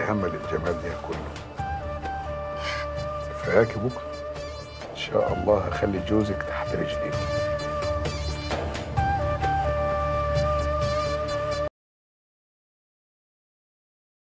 حد الجمال ده كله. كفاياكي بكره إن شاء الله هخلي جوزك تحت رجليك.